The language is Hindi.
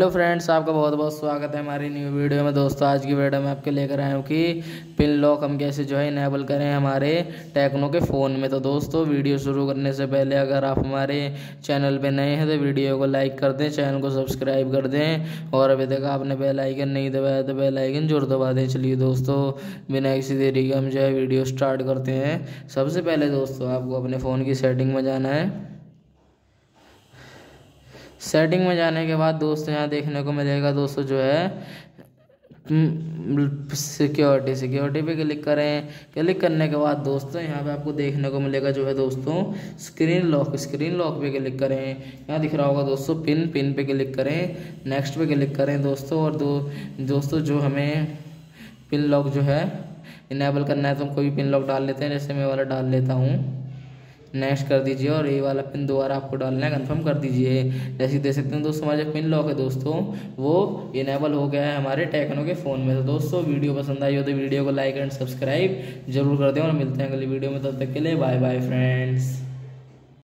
हेलो फ्रेंड्स, आपका बहुत बहुत स्वागत है हमारी न्यू वीडियो में। दोस्तों, आज की वीडियो में आपके लेकर आया हूँ कि पिन लॉक हम कैसे जो है इनेबल करें हमारे टेक्नो के फ़ोन में। तो दोस्तों वीडियो शुरू करने से पहले अगर आप हमारे चैनल पे नए हैं तो वीडियो को लाइक कर दें चैनल को सब्सक्राइब कर दें और अभी तक आपने बेल आइकन नहीं दबाया तो बेल आइकन ज़रूर दबा दें। चलिए दोस्तों, बिना किसी देरी के हम जो है वीडियो स्टार्ट करते हैं। सबसे पहले दोस्तों, आपको अपने फ़ोन की सेटिंग में जाना है। सेटिंग में जाने के बाद दोस्तों यहाँ देखने को मिलेगा दोस्तों जो है सिक्योरिटी सिक्योरिटी पे क्लिक करें। क्लिक करने के बाद दोस्तों यहाँ पे आपको देखने को मिलेगा जो है दोस्तों स्क्रीन लॉक स्क्रीन लॉक पे क्लिक करें। यहाँ दिख रहा होगा दोस्तों पिन पिन पे क्लिक करें। नेक्स्ट पे क्लिक करें दोस्तों और दो, दोस्तों जो हमें पिन लॉक जो है इनेबल करना है तो हम कोई पिन लॉक डाल लेते हैं, जैसे मैं वाला डाल लेता हूँ। नेक्स्ट कर दीजिए और ये वाला पिन दोबारा आपको डालना है कंफर्म कर दीजिए। जैसे देख सकते हैं दोस्तों, हमारा जो पिन लॉक है दोस्तों, वो इनेबल हो गया है हमारे टेक्नो के फ़ोन में। तो दोस्तों, वीडियो पसंद आई हो तो वीडियो को लाइक एंड सब्सक्राइब ज़रूर कर दें और मिलते हैं अगली वीडियो में। तब तक के लिए बाय बाय फ्रेंड्स